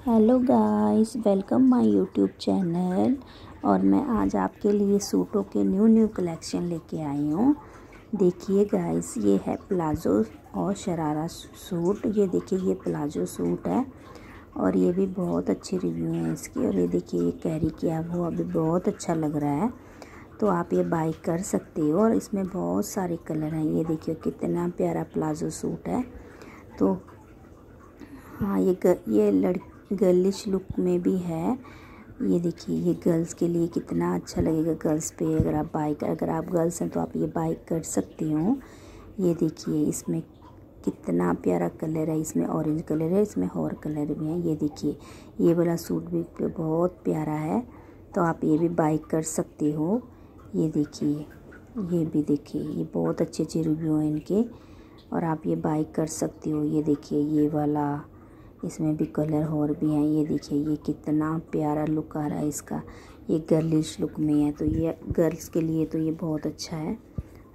Hello guys, welcome my YouTube channel. और मैं आज आपके लिए सूटों के न्यू न्यू कलेक्शन लेके आई हूँ। देखिए गाइस, ये है प्लाज़ो और शरारा सूट। ये देखिए, ये प्लाज़ो सूट है और ये भी बहुत अच्छे रिव्यू हैं इसके। और ये देखिए, ये कैरी किया हुआ अभी बहुत अच्छा लग रहा है। तो आप ये बाई कर सकते हो और इसमें बहुत सारे कलर हैं। ये देखिए, कितना प्यारा प्लाज़ो सूट है। तो हाँ ये ये लड़ गर्लिश लुक में भी है। ये देखिए, ये गर्ल्स के लिए कितना अच्छा लगेगा गर्ल्स पे। अगर आप बाइक अगर आप गर्ल्स हैं तो आप ये बाइक कर सकते हो। ये देखिए, इसमें कितना प्यारा कलर है। इसमें ऑरेंज कलर है, इसमें और कलर भी है। ये देखिए, ये वाला सूट भी बहुत प्यारा है। तो आप ये भी बाइक कर सकते हो। ये देखिए, ये भी देखिए, ये बहुत अच्छे अच्छे रिव्यू हैं इनके। और आप ये बाइक कर सकते हो। ये देखिए, ये वाला इसमें भी कलर और भी हैं। ये देखिए, ये कितना प्यारा लुक आ रहा है इसका। ये गर्लिश लुक में है तो ये गर्ल्स के लिए तो ये बहुत अच्छा है।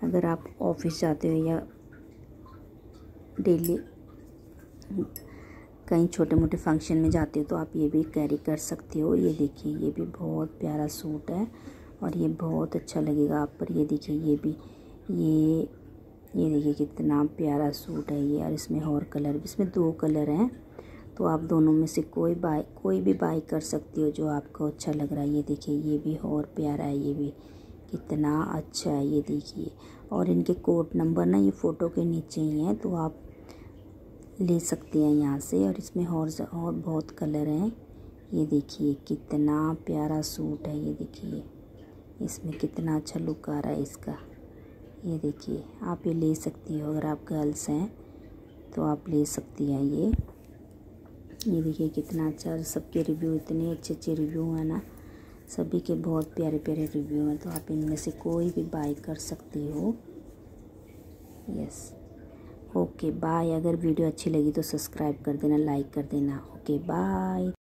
अगर आप ऑफ़िस जाते हो या डेली कहीं छोटे मोटे फ़ंक्शन में जाते हो तो आप ये भी कैरी कर सकते हो। ये देखिए, ये भी बहुत प्यारा सूट है और ये बहुत अच्छा लगेगा आप पर। ये देखिए, ये भी, ये ये देखिए कितना प्यारा सूट है ये। और इसमें और कलर इसमें दो कलर हैं। तो आप दोनों में से कोई बाई कोई भी बाई कर सकती हो जो आपको अच्छा लग रहा है। ये देखिए, ये भी और प्यारा है, ये भी कितना अच्छा है, ये देखिए। और इनके कोड नंबर ना, ये फ़ोटो के नीचे ही हैं तो आप ले सकते हैं यहाँ से। और इसमें और और बहुत कलर हैं। ये देखिए, कितना प्यारा सूट है, ये देखिए। इसमें कितना अच्छा लुक आ रहा है इसका। ये देखिए, आप ये ले सकती हो, अगर आप गर्ल्स हैं तो आप ले सकती हैं ये। ये देखिए कितना अच्छा और सबके रिव्यू इतने अच्छे अच्छे रिव्यू हैं ना। सभी के बहुत प्यारे प्यारे रिव्यू हैं तो आप इनमें से कोई भी बाय कर सकती हो। यस ओके बाय अगर वीडियो अच्छी लगी तो सब्सक्राइब कर देना लाइक कर देना। Okay bye